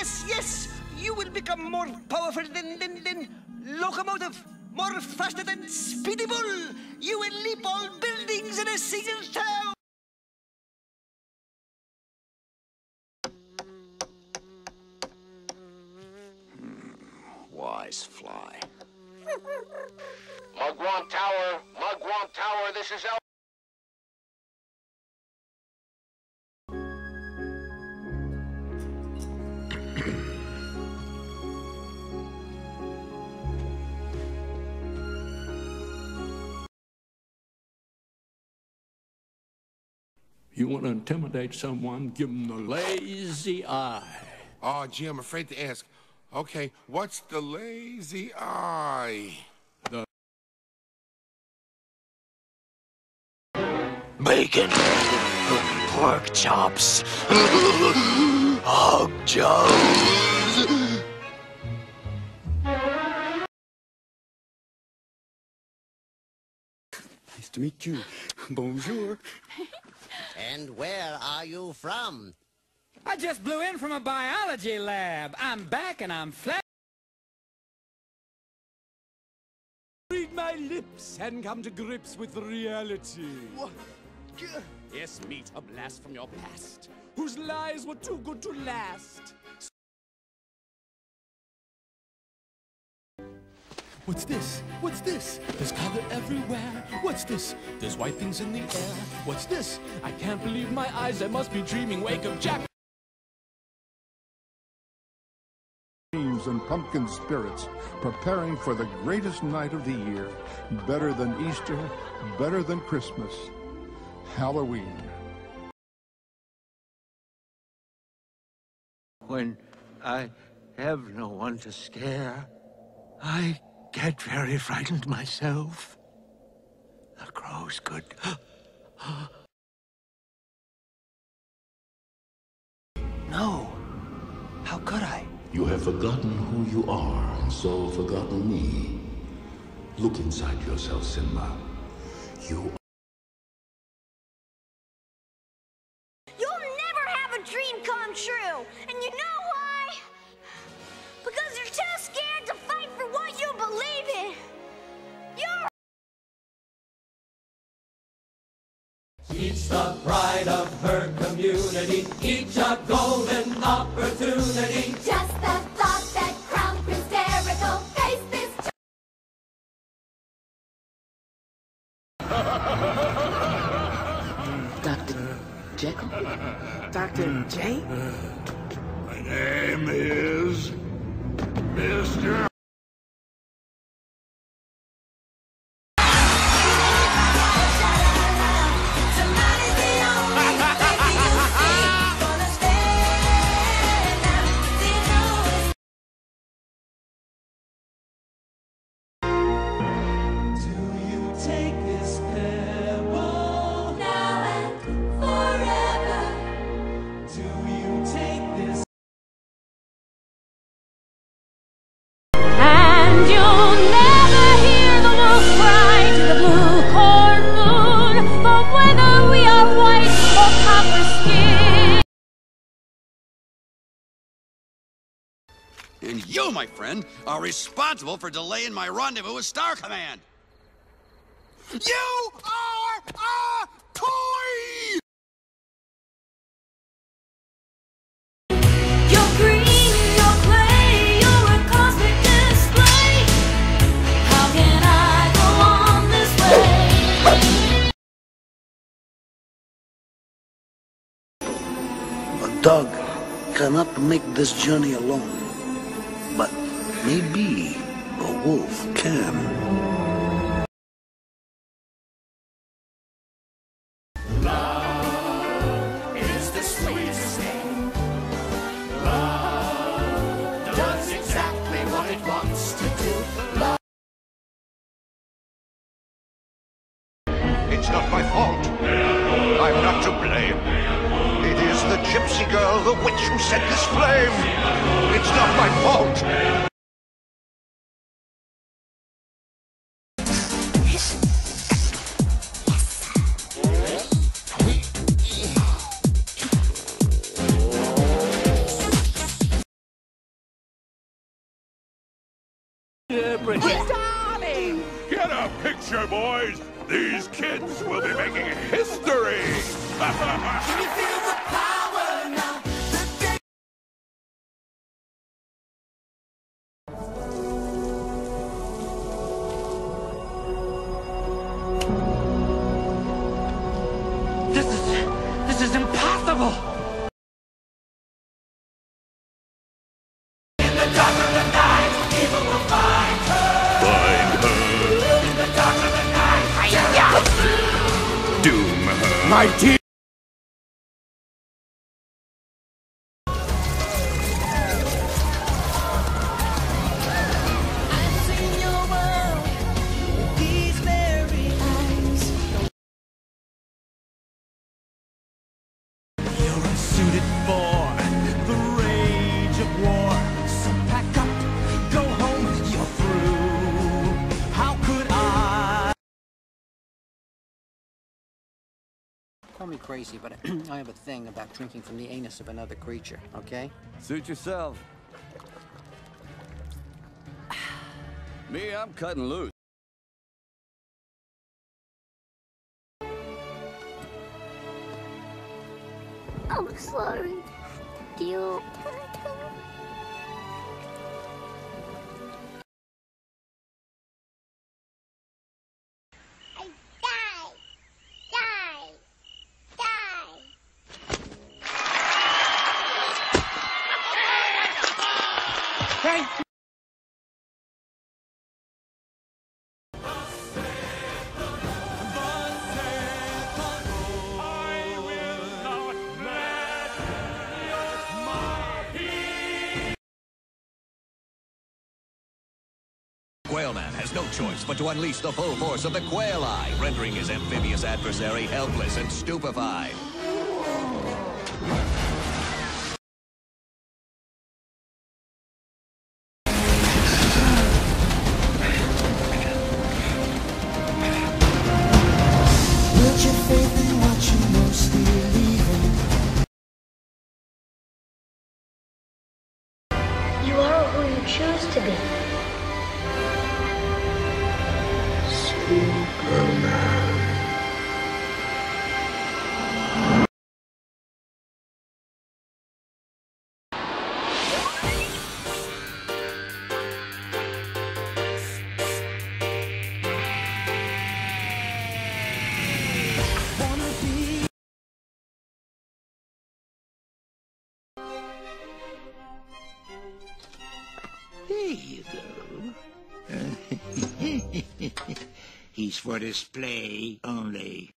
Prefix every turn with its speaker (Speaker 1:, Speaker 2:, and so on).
Speaker 1: yes, yes. You will become more powerful than, than, than locomotive, more faster than speedy bull. You will leap all buildings in a single town.
Speaker 2: Hmm, wise fly.
Speaker 3: Mugwump Tower, Mugwump Tower, this is El.
Speaker 4: You want to intimidate someone, give them the lazy eye.
Speaker 5: Oh, gee, I'm afraid to ask. Okay, what's the lazy eye?
Speaker 2: Bacon. Pork chops. Hog joes.
Speaker 6: Nice to meet you. Bonjour.
Speaker 1: And where are you from?
Speaker 7: I just blew in from a biology lab. I'm back and I'm flat.
Speaker 8: Read my lips and come to grips with reality. Yes, meet a blast from your past, whose lies were too good to last. What's this? What's this? There's color everywhere. What's this? There's white things in the air. What's this? I can't believe my eyes. I must be dreaming. Wake up, Jack.
Speaker 9: dreams and pumpkin spirits, preparing for the greatest night of the year, better than Easter, better than Christmas, Halloween.
Speaker 10: When I have no one to scare, I get very frightened myself. The crows could.
Speaker 2: No. How could I?
Speaker 11: You have forgotten who you are, and so forgotten me. Look inside yourself, Simba. You
Speaker 12: You'll never have a dream come true. And you
Speaker 13: community, each a golden opportunity.
Speaker 12: just the thought that Crown Prince Derek will face this
Speaker 10: Dr. Jekyll? Dr. J?
Speaker 11: My name is
Speaker 12: And
Speaker 13: you,
Speaker 14: my friend, are responsible for delaying my rendezvous with Star Command.
Speaker 5: You are a
Speaker 2: cannot make this journey alone. But maybe a wolf can.
Speaker 13: It's
Speaker 3: not my fault. I'm not to blame the gypsy girl, the witch who set this flame. It's not my fault.
Speaker 15: Yeah, Bridget.
Speaker 4: Get a picture, boys! These kids will be making history!
Speaker 1: My team!
Speaker 16: Call me crazy, but I have a thing about drinking from the anus of another creature, okay?
Speaker 17: Suit yourself. Me, I'm cutting loose.
Speaker 18: I'm sorry. Do you...
Speaker 19: Quailman has no choice but to unleash the full force of the Quail Eye, rendering his amphibious adversary helpless and stupefied.
Speaker 18: To be.
Speaker 20: You go. He's for display only.